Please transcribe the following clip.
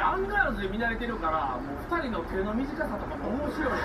アンガールズで見慣れてるからもう2人の手の短さとかも面白いし